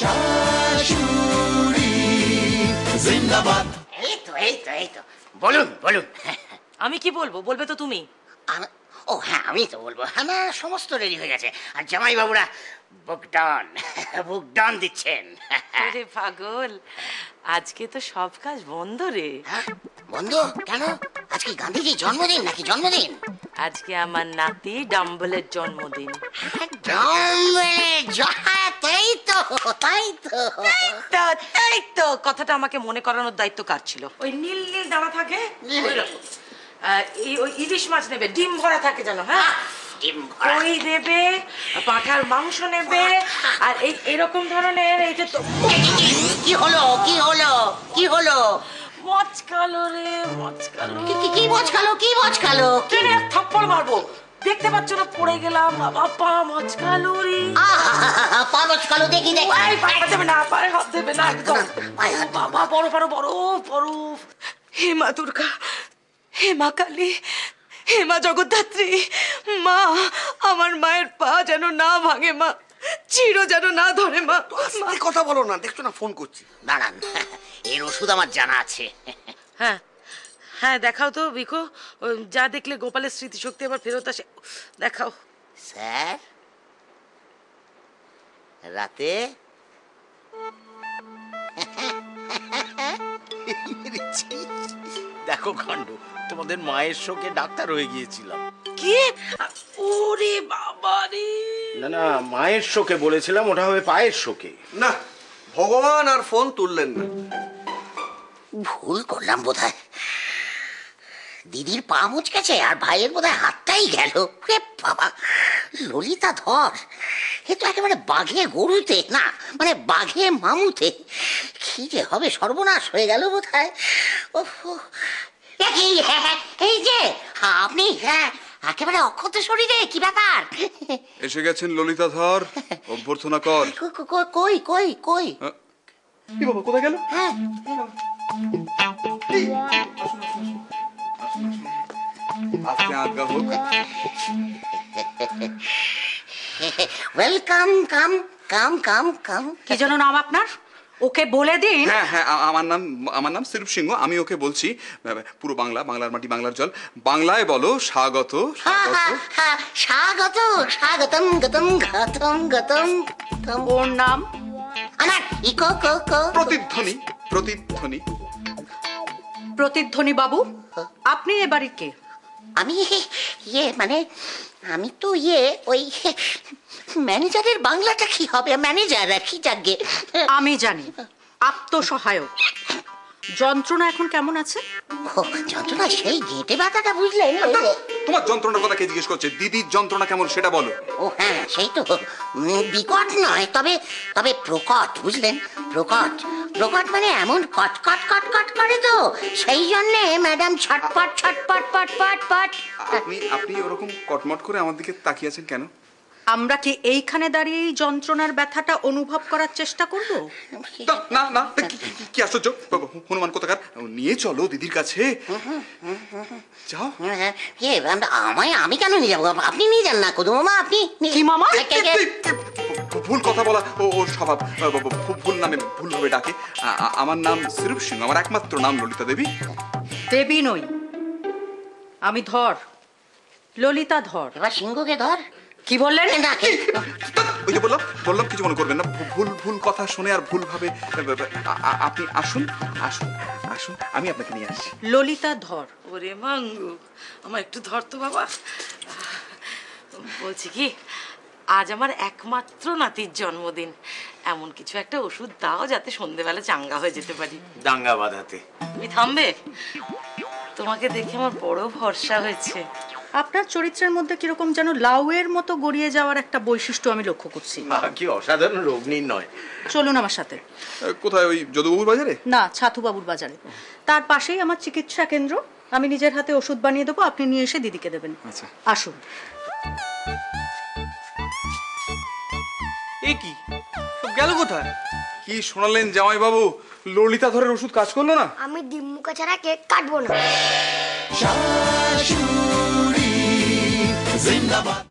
শাশুড়ি জিন্দাবাদ। এই তো এই তো এই তো বলুন বলুন। আমি কি বলব? বলবে তো তুমি। ও হ্যাঁ আমি তো বলব। হ্যাঁ না সমস্ত রেডি হয়ে গেছে। আর জামাই বাবুরা বুকডান বুকডান দিচ্ছেন। আরে পাগল আজকে তো সব কাজ বন্ধ রে। হ্যাঁ? বন্ধু? কেন? আজকে গান্ধীজির জন্মদিন নাকি জন্মদিন? আজকে আমার নাতি ডাম্বলের জন্মদিন। জন্মদিন হ্যাঁ, তাই তো তাই তো। তা তাই তো। কথাটা আমাকে মনে করানোর দায়িত্ব কার ছিল? ওই নীল নীল দানা থাকে? ওইরকম। এই ওই ইলিশ মাছ নেবে ডিম ভরা থাকে যেন হ্যাঁ? ডিম ভরা। দই দেবে পাঁঠার মাংস নেবে আর এই এরকম ধরনের এই যে তো কি হলো কি হলো কি হলো? মচকালো রে মচকালো। কি কি- কি মচকালো কি মচকালো? এক থাপ্পড় মারবো। দেখতে পাচ্ছ না পড়ে গেলাম। বাবা পা মচকালো রে। পা মচকালো দেখি দেখি। এই পায়ে দেবে না পায়ে হাত দেবে না একদম। বাবা বড় বড় বড় বড় হে মা দুর্গা হে মা কালী হে মা জগদ্ধাত্রী মা আমার মায়ের পা যেন না ভাঙে মা চির যেন না ধরে মা। কথা বলো না দেখছ না ফোন করছি। দাঁড়ান এর ওষুধ আমার জানা আছে। হ্যাঁ হ্যাঁ দেখাও তো বিকো যা দেখলে গোপালের স্মৃতিশক্তি আবার ফেরত আসে। দেখাও। স্যার? রাতে? দেখো কাণ্ড তোমাদের মায়ের শোকে ডাক্তার হয়ে গিয়েছিলাম। কি? ওরে বাবা রে! না না মায়ের শোকে বলেছিলাম ওটা হবে পায়ের শোকে। না ভগবান আর ফোন তুললেন না। ভুল করলাম বোধহয়। দিদির পা মুচকেছে আর ভাইয়ের বোধহয় হাতটাই গেল। বাবা ললিতা ধর এ তো একেবারে বাঘে গরুতে না মানে বাঘে মামুতে। কি যে হবে সর্বনাশ হয়ে গেল বোধহয়। ওহ, এ হ্যাঁ, হ্যাঁ, এই যে আপনি হ্যাঁ একেবারে অক্ষত শরীরে কি ব্যাপার? এসে গেছেন ললিতা ধর অভ্যর্থনা কর। কই কই কই? এ বাবা কোথায় গেল? হ্যাঁ। আজকে আজ্ঞা হোক। ওয়েলকাম কাম কাম কাম কাম কি যেন নাম আপনার? ওকে বলে দিন। হ্যাঁ হ্যাঁ আ- আমার নাম আমার নাম সিরুপ সিংহ। আমি ওকে বলছি পুরো বাংলা বাংলার মাটি বাংলার জল। বাংলায় বলো স্বাগত হা, হা, স্বাগত। হা, স্বাগত স্বাগতম গতম গতম গতম গতম। ওর নাম? আমার ইকো কো কো। প্রতিধ্বনি প্রতিধ্বনি। প্রতিধ্বনি বাবু আপনি এ বাড়ির কে? আমি ইয়ে মানে আমি তো ইয়ে ওই ম্যানেজারের বাংলাটা কি হবে? ম্যানেজার কি যাগে আমি জানি। আত্মসহায়ক। যন্ত্রণা এখন কেমন আছে? যন্ত্রণা সেই গেঁটে ব্যথাটা বুঝলেন? তোমার যন্ত্রণার কথা কে জিজ্ঞেস করছে? দিদির যন্ত্রণা কেমন সেটা বলো। ও হ্যাঁ সেই তো। বিকট নয় তবে তবে প্রকট বুঝলেন? প্রকট। প্রকট মানে এমন কট কট কট কট করে তো। সেই জন্যে ম্যাডাম ছটপট ছটপট পট পট পট। আপনি আপনি ওরকম কটমট করে আমার দিকে তাকিয়ে আছেন কেন? আমরা কি এইখানে দাঁড়িয়ে এই যন্ত্রণার ব্যথাটা অনুভব করার চেষ্টা করব? না না না কি- আশ্চর্য। হনুমান কোথাকার? নিয়ে চলো দিদির কাছে। যাও। হ্যাঁ, আম- আমায় আমি কেন নিয়ে যাব? আপনি নিয়ে যান না কদু মামা? আপনি কি মামা? ভুল কথা বলা ও ওর স্বভাব ভুল নামে ভুল ভাবে ডাকে। আমার নাম সিরুপ সিং আমার একমাত্র নাম ললিতা দেবী। দেবী নই আমি ধর ললিতা ধর। এবার সিংহকে ধর। কি বললেন? না কে- ওই যে বললাম বললাম কিছু মনে করবেন না ভুল ভুল কথা শুনে আর ভুল ভাবে আ- আ- আপনি আসুন আসুন আসুন আমি আপনাকে নিয়ে আসছি। ললিতা ধর। ওরে মাঙ্গু আমার একটু ধর তো বাবা। বলছি কি আজ আমার একমাত্র নাতির জন্মদিন। এমন কিছু একটা ওষুধ দাও যাতে সন্ধেবেলা চাঙ্গা হয়ে যেতে পারি। দাঙ্গা বাঁধাতে। তুমি থামবে? তোমাকে দেখে আমার বড় ভরসা হয়েছে। আপনার চরিত্রের মধ্যে কীরকম যেন লাউয়ের মতো গড়িয়ে যাওয়ার একটা বৈশিষ্ট্য আমি লক্ষ্য করছি। আহ, কি অসাধারণ রোগ নির্ণয়। চলুন আমার সাথে। কোথায় ওই যদুবাবুর বাজারে? না ছাতুবাবুর বাজারে। তার পাশেই আমার চিকিৎসা কেন্দ্র। আমি নিজের হাতে ওষুধ বানিয়ে দেবো আপনি নিয়ে এসে দিদিকে দেবেন। আচ্ছা। আসুন। গেল কোথায়? কি শোনালেন জামাই বাবু ললিতা ধরের ওষুধ কাজ করল না? আমি ডিম্মুকা ছাড়া কেক কাটবো না। শাশুড়ি জিন্দাবাদ।